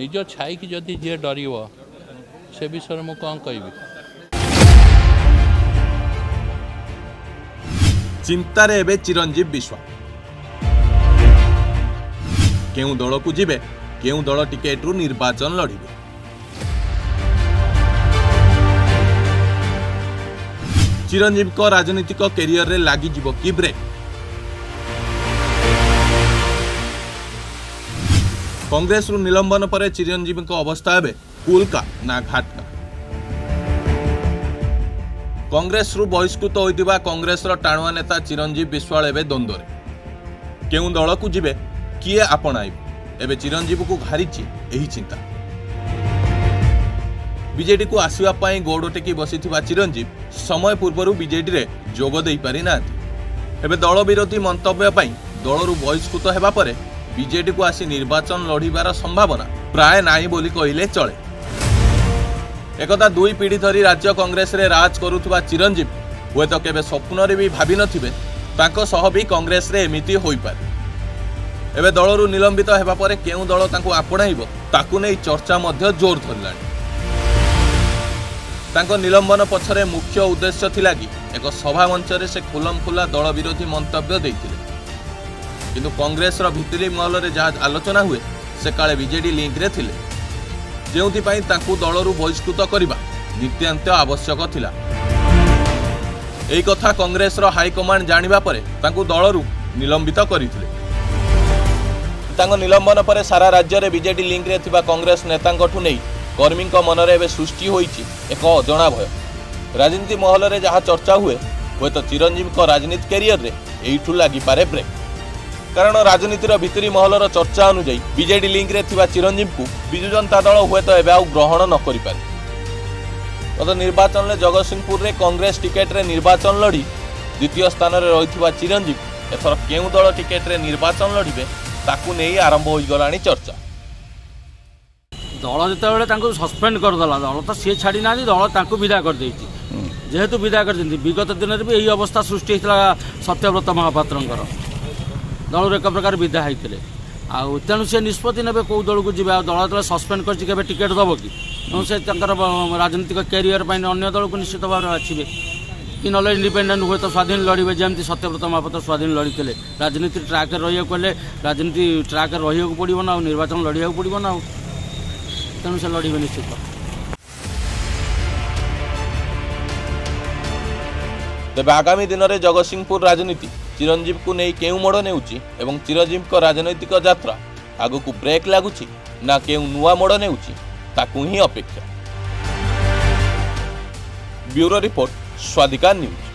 ନିଜ ଛାଇକି ଯଦି ଯିଏ ଡରିବ ସେ ବିଷୟରେ ମୁଁ କ'ଣ କହିବି ଚିନ୍ତାରେ ଏବେ ଚିରଞ୍ଜୀବ ବିଶ୍ୱାଳ କେଉଁ ଦଳକୁ ଯିବେ କେଉଁ ଦଳ ଟିକେଟ୍ରୁ ନିର୍ବାଚନ ଲଢ଼ିବେ ଚିରଞ୍ଜୀବଙ୍କ ରାଜନୈତିକ କ୍ୟାରିୟରରେ ଲାଗିଯିବ କି ବ୍ରେକ୍ କଂଗ୍ରେସରୁ ନିଲମ୍ବନ ପରେ ଚିରଞ୍ଜୀବୀଙ୍କ ଅବସ୍ଥା ଏବେ କୁଲକା ନା ଘାଟକା କଂଗ୍ରେସରୁ ବହିଷ୍କୃତ ହୋଇଥିବା କଂଗ୍ରେସର ଟାଣୁଆ ନେତା ଚିରଞ୍ଜୀବ ବିଶ୍ୱାଳ ଏବେ ଦ୍ୱନ୍ଦ୍ୱରେ କେଉଁ ଦଳକୁ ଯିବେ କିଏ ଆପଣାଇବେ ଏବେ ଚିରଞ୍ଜୀବକୁ ଘାରିଛି ଏହି ଚିନ୍ତା ବିଜେଡିକୁ ଆସିବା ପାଇଁ ଗୋଡ଼ ଟେକି ବସିଥିବା ଚିରଞ୍ଜୀବ ସମୟ ପୂର୍ବରୁ ବିଜେଡିରେ ଯୋଗ ଦେଇପାରିନାହାନ୍ତି ଏବେ ଦଳ ବିରୋଧୀ ମନ୍ତବ୍ୟ ପାଇଁ ଦଳରୁ ବହିଷ୍କୃତ ହେବା ପରେ ବିଜେଡିକୁ ଆସି ନିର୍ବାଚନ ଲଢ଼ିବାର ସମ୍ଭାବନା ପ୍ରାୟ ନାହିଁ ବୋଲି କହିଲେ ଚଳେ ଏକଦା ଦୁଇ ପିଢ଼ି ଧରି ରାଜ୍ୟ କଂଗ୍ରେସରେ ରାଜ କରୁଥିବା ଚିରଞ୍ଜୀବ ହୁଏତ କେବେ ସ୍ୱପ୍ନରେ ବି ଭାବିନଥିବେ ତାଙ୍କ ସହ ବି କଂଗ୍ରେସରେ ଏମିତି ହୋଇପାରେ ଏବେ ଦଳରୁ ନିଲମ୍ବିତ ହେବା ପରେ କେଉଁ ଦଳ ତାଙ୍କୁ ଆପଣାଇବ ତାକୁ ନେଇ ଚର୍ଚ୍ଚା ମଧ୍ୟ ଜୋର ଧରିଲାଣି ତାଙ୍କ ନିଲମ୍ବନ ପଛରେ ମୁଖ୍ୟ ଉଦ୍ଦେଶ୍ୟ ଥିଲା କି ଏକ ସଭାମଞ୍ଚରେ ସେ ଖୁଲମଖୁଲା ଦଳ ବିରୋଧୀ ମନ୍ତବ୍ୟ ଦେଇଥିଲେ କିନ୍ତୁ କଂଗ୍ରେସର ଭିତିରି ମହଲରେ ଯାହା ଆଲୋଚନା ହୁଏ ସେ କାଳେ ବିଜେଡି ଲିଙ୍କରେ ଥିଲେ ଯେଉଁଥିପାଇଁ ତାଙ୍କୁ ଦଳରୁ ବହିଷ୍କୃତ କରିବା ନିତ୍ୟାନ୍ତ ଆବଶ୍ୟକ ଥିଲା ଏହି କଥା କଂଗ୍ରେସର ହାଇକମାଣ୍ଡ ଜାଣିବା ପରେ ତାଙ୍କୁ ଦଳରୁ ନିଲମ୍ବିତ କରିଥିଲେ ତାଙ୍କ ନିଲମ୍ବନ ପରେ ସାରା ରାଜ୍ୟରେ ବିଜେଡି ଲିଙ୍କରେ ଥିବା କଂଗ୍ରେସ ନେତାଙ୍କଠୁ ନେଇ କର୍ମୀଙ୍କ ମନରେ ଏବେ ସୃଷ୍ଟି ହୋଇଛି ଏକ ଅଜଣା ଭୟ ରାଜନୀତି ମହଲରେ ଯାହା ଚର୍ଚ୍ଚା ହୁଏ ହୁଏତ ଚିରଞ୍ଜୀବଙ୍କ ରାଜନୀତି କ୍ୟାରିୟରରେ ଏଇଠୁ ଲାଗିପାରେ ବ୍ରେକ୍ কারণ রাজনীতির ভিতরি মহলর চর্চা অনুযায়ী বিজেডি লিঙ্কে থাকা চিরঞ্জীবু বিজু জনতা দল হুয়েত এবে আউ গ্রহণ নকরিপারে গত নির্বাচনের জগৎসিংপুরে কংগ্রেস টিকেটরে নির্বাচন লড়ি দ্বিতীয় স্থানের রয়েছে চিরঞ্জীব এথর কেউ দল টিকেটরে নির্বাচন লড়বে তাকে নিয়ে আরম্ভ গলা চর্চা দল যেতবে তাঁর সসপেন্ড করেদেলা দল তো সি ছাড়ি না দল তা বিদা করেদি যেহেতু বিদা করে বিগত দিনের এই অবস্থা সৃষ্টি হয়েছিল সত্যব্রত মহাপাত্র ଦଳରୁ ଏକ ପ୍ରକାର ବିଦା ହୋଇଥିଲେ ଆଉ ତେଣୁ ସେ ନିଷ୍ପତ୍ତି ନେବେ କେଉଁ ଦଳକୁ ଯିବେ ଆଉ ଦଳ ଯେତେବେଳେ ସସ୍ପେଣ୍ଡ କରିଛି କେବେ ଟିକେଟ୍ ଦେବ କି ତେଣୁ ସେ ତାଙ୍କର ରାଜନୈତିକ କ୍ୟାରିୟର ପାଇଁ ଅନ୍ୟ ଦଳକୁ ନିଶ୍ଚିତ ଭାବରେ ଆସିବେ କି ନହେଲେ ଇଣ୍ଡିପେଣ୍ଡେଣ୍ଟ ହୁଏତ ସ୍ୱାଧୀନ ଲଢ଼ିବେ ଯେମିତି ସତ୍ୟବ୍ରତ ମହାପାତ୍ର ସ୍ୱାଧୀନ ଲଢ଼ିଥିଲେ ରାଜନୀତି ଟ୍ରାକ୍ରେ ରହିବାକୁ ହେଲେ ରାଜନୀତି ଟ୍ରାକ୍ରେ ରହିବାକୁ ପଡ଼ିବ ନା ଆଉ ନିର୍ବାଚନ ଲଢ଼ିବାକୁ ପଡ଼ିବ ନା ଆଉ ତେଣୁ ସେ ଲଢ଼ିବେ ନିଶ୍ଚିତ ତେବେ ଆଗାମୀ ଦିନରେ ଜଗତସିଂହପୁର ରାଜନୀତି ଚିରଞ୍ଜୀବକୁ ନେଇ କେଉଁ ମୋଡ଼ ନେଉଛି ଏବଂ ଚିରଞ୍ଜୀବଙ୍କ ରାଜନୈତିକ ଯାତ୍ରା ଆଗକୁ ବ୍ରେକ୍ ଲାଗୁଛି ନା କେଉଁ ନୂଆ ମୋଡ଼ ନେଉଛି ତାକୁ ହିଁ ଅପେକ୍ଷା ବ୍ୟୁରୋ ରିପୋର୍ଟ ସ୍ୱାଧିକାର ନ୍ୟୁଜ୍